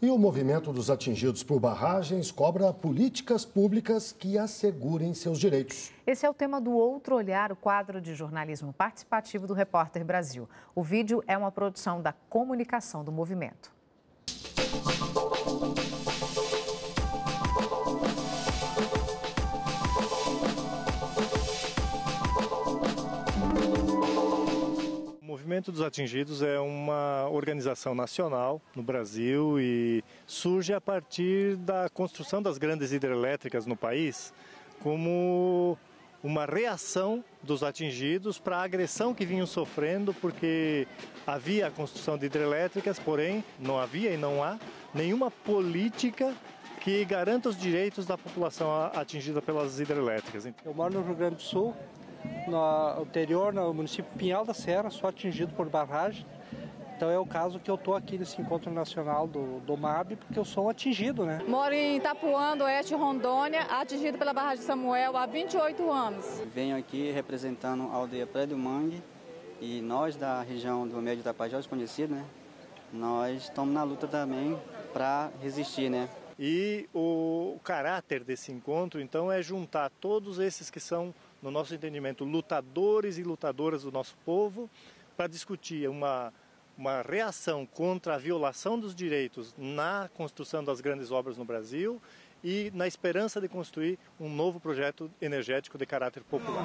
E o movimento dos atingidos por barragens cobra políticas públicas que assegurem seus direitos. Esse é o tema do Outro Olhar, o quadro de jornalismo participativo do Repórter Brasil. O vídeo é uma produção da comunicação do movimento. Movimento dos Atingidos é uma organização nacional no Brasil e surge a partir da construção das grandes hidrelétricas no país como uma reação dos atingidos para a agressão que vinham sofrendo, porque havia a construção de hidrelétricas, porém não havia e não há nenhuma política que garanta os direitos da população atingida pelas hidrelétricas. Eu moro no Rio Grande do Sul, no anterior, no município Pinhal da Serra, sou atingido por barragem. Então é o caso que eu estou aqui nesse encontro nacional do, do MAB, porque eu sou um atingido, né? Moro em Itapuã, do Oeste Rondônia, atingido pela barragem Samuel há 28 anos. Venho aqui representando a aldeia Prédio Mangue e nós da região do Médio Tapajós, conhecido, né? Nós estamos na luta também para resistir, né? E o caráter desse encontro, então, é juntar todos esses que são no nosso entendimento, lutadores e lutadoras do nosso povo, para discutir uma, uma reação contra a violação dos direitos na construção das grandes obras no Brasil e na esperança de construir um novo projeto energético de caráter popular.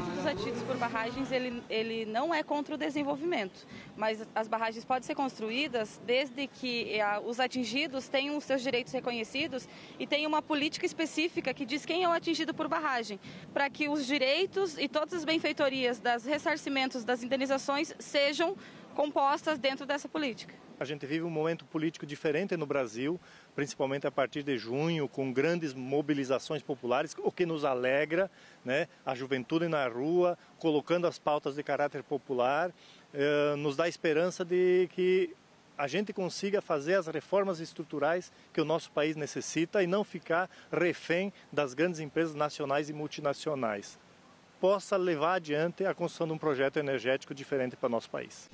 Dos atingidos por barragens ele, ele não é contra o desenvolvimento, mas as barragens podem ser construídas desde que a, os atingidos tenham os seus direitos reconhecidos e tenham uma política específica que diz quem é o atingido por barragem, para que os direitos e todas as benfeitorias das ressarcimentos das indenizações sejam compostas dentro dessa política. A gente vive um momento político diferente no Brasil, principalmente a partir de junho, com grandes mobilizações populares, o que nos alegra, né? a juventude na rua, colocando as pautas de caráter popular, eh, nos dá esperança de que a gente consiga fazer as reformas estruturais que o nosso país necessita e não ficar refém das grandes empresas nacionais e multinacionais. Possa levar adiante a construção de um projeto energético diferente para o nosso país.